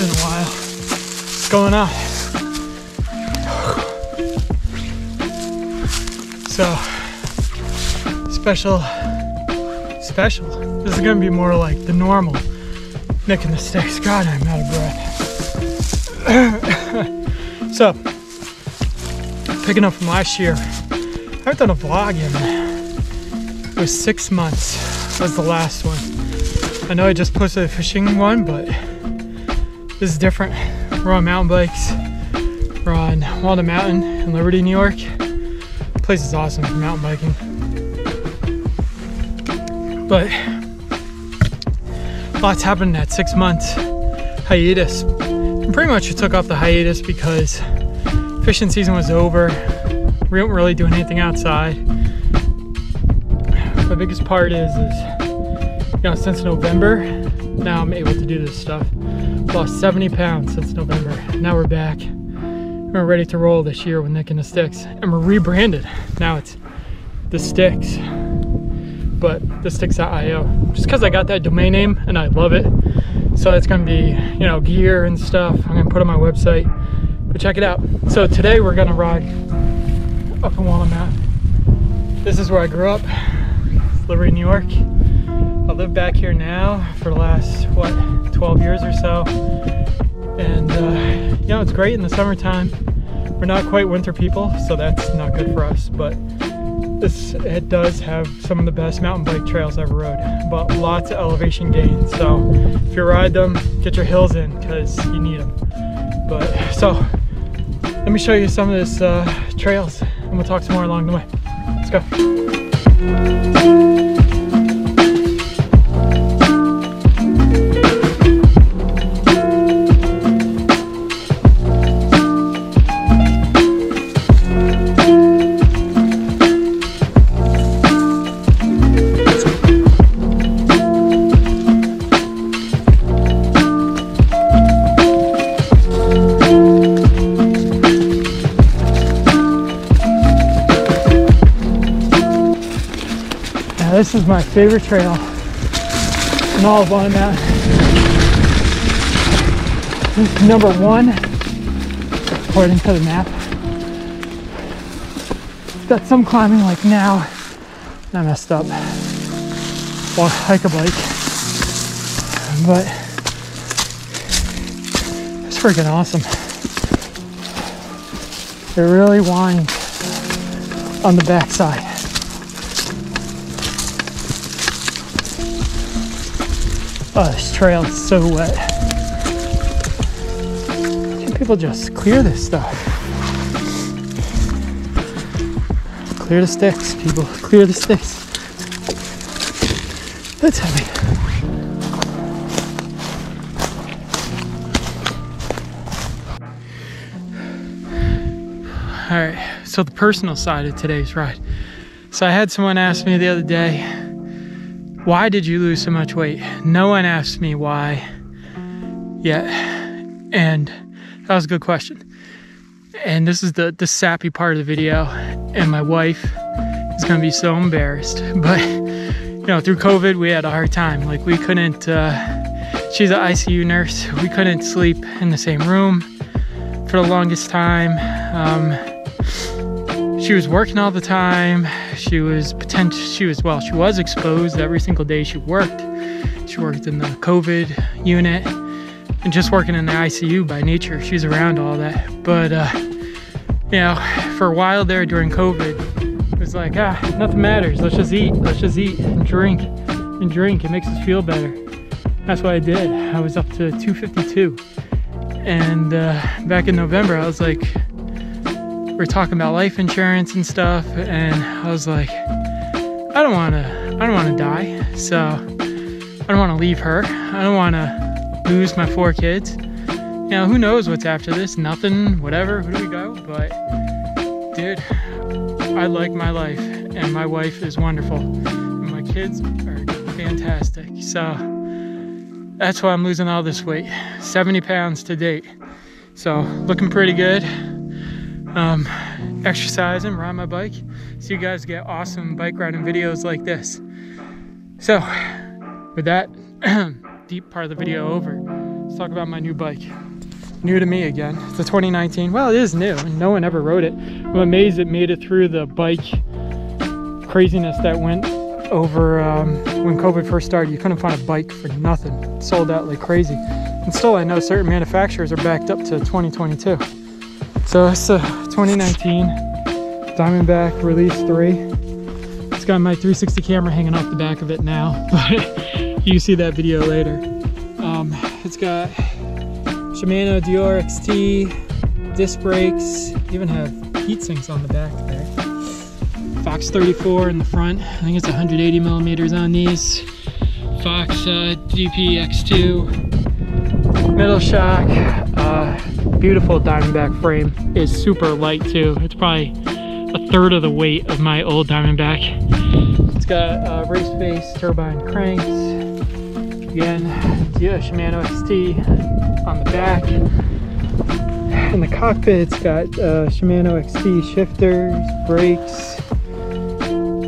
been a while. What's going on? So, special, special. This is gonna be more like the normal Nick the Sticks. God, I'm out of breath. so, picking up from last year, I haven't done a vlog in it was six months was the last one. I know I just posted a fishing one, but this is different. We're on mountain bikes. We're on Walnut Mountain in Liberty, New York. The place is awesome for mountain biking. But lots happened in that six months hiatus. And pretty much took off the hiatus because fishing season was over. We weren't really doing anything outside. The biggest part is, is you know, since November, now I'm able to do this stuff. Lost 70 pounds since November. Now we're back. We're ready to roll this year with Nick and the Sticks. And we're rebranded. Now it's The Sticks. But thesticks.io. Just because I got that domain name and I love it. So it's gonna be, you know, gear and stuff. I'm gonna put on my website. But check it out. So today we're gonna ride up in Walnut. This is where I grew up, Liberty, New York. I live back here now for the last, what, 12 years or so. And, uh, you know, it's great in the summertime. We're not quite winter people, so that's not good for us. But this, it does have some of the best mountain bike trails I've rode, but lots of elevation gains. So if you ride them, get your hills in because you need them. But so let me show you some of this uh, trails and we'll talk some more along the way. Let's go. This is my favorite trail in all of Walnut Mountain. This is number one, according to the map. Got some climbing like now. I messed up. Walk, hike a bike. But it's freaking awesome. It really winds on the backside. Oh, this trail is so uh, wet. Can people just clear this stuff? Clear the sticks, people. Clear the sticks. That's heavy. All right, so the personal side of today's ride. So I had someone ask me the other day, why did you lose so much weight? No one asked me why yet. And that was a good question. And this is the, the sappy part of the video. And my wife is to be so embarrassed. But, you know, through COVID, we had a hard time. Like, we couldn't, uh, she's an ICU nurse. We couldn't sleep in the same room for the longest time. Um, she was working all the time. She was potential. She was well. She was exposed every single day she worked. She worked in the COVID unit and just working in the ICU by nature. She's around all that. But uh, you know, for a while there during COVID, it was like ah, nothing matters. Let's just eat. Let's just eat and drink and drink. It makes us feel better. That's what I did. I was up to 252, and uh, back in November, I was like we are talking about life insurance and stuff, and I was like, I don't want to, I don't want to die, so I don't want to leave her. I don't want to lose my four kids. You know, who knows what's after this? Nothing, whatever. Who do we go? But, dude, I like my life, and my wife is wonderful, and my kids are fantastic. So that's why I'm losing all this weight 70 pounds to date. So, looking pretty good um, exercising, ride my bike, so you guys get awesome bike riding videos like this. So, with that deep part of the video over, let's talk about my new bike. New to me again. It's a 2019. Well, it is new, and no one ever rode it. I'm amazed it made it through the bike craziness that went over um, when COVID first started. You couldn't find a bike for nothing. It sold out like crazy. And still, I know certain manufacturers are backed up to 2022. So it's a 2019 Diamondback Release 3. It's got my 360 camera hanging off the back of it now, but you see that video later. Um, it's got Shimano Deore XT, disc brakes, even have heat sinks on the back there. Fox 34 in the front. I think it's 180 millimeters on these. Fox uh, DPX2. Middle shock. Uh, beautiful Diamondback frame. Is super light too. It's probably a third of the weight of my old Diamondback. It's got uh, race face turbine cranks. Again, yeah, Shimano XT on the back. In the cockpit, it's got uh, Shimano XT shifters, brakes,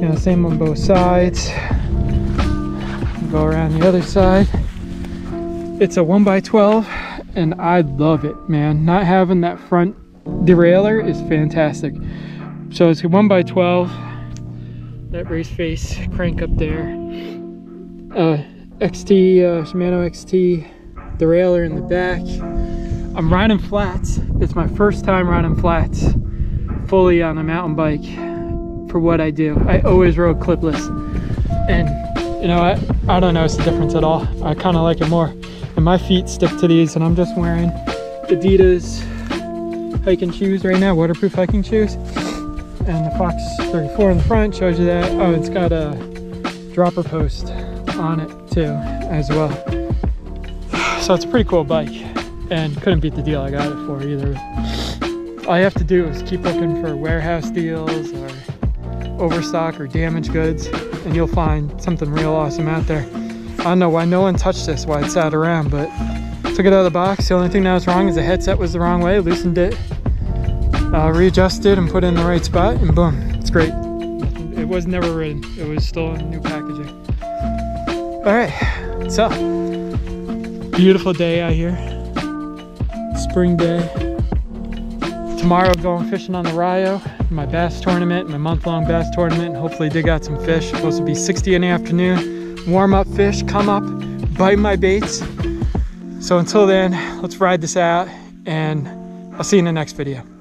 you know, same on both sides. Go around the other side. It's a 1x12 and I love it, man. Not having that front derailleur is fantastic. So it's a 1x12. That race face crank up there. Uh, XT, uh, Shimano XT derailleur in the back. I'm riding flats. It's my first time riding flats fully on a mountain bike for what I do. I always rode clipless. And you know, I, I don't notice the difference at all. I kind of like it more. And my feet stick to these and I'm just wearing Adidas hiking shoes right now, waterproof hiking shoes. And the Fox 34 in the front shows you that. Oh, it's got a dropper post on it too, as well. So it's a pretty cool bike and couldn't beat the deal I got it for either. All you have to do is keep looking for warehouse deals or overstock or damaged goods and you'll find something real awesome out there. I don't know why no one touched this, why it sat around, but took it out of the box. The only thing that was wrong is the headset was the wrong way, loosened it, uh, readjusted and put it in the right spot and boom, it's great. It was never ridden, it was still in new packaging. All right, so beautiful day out here, spring day. Tomorrow going fishing on the Rio, my bass tournament, my month-long bass tournament, and hopefully dig out some fish. It's Supposed to be 60 in the afternoon. Warm up fish, come up, bite my baits. So until then, let's ride this out and I'll see you in the next video.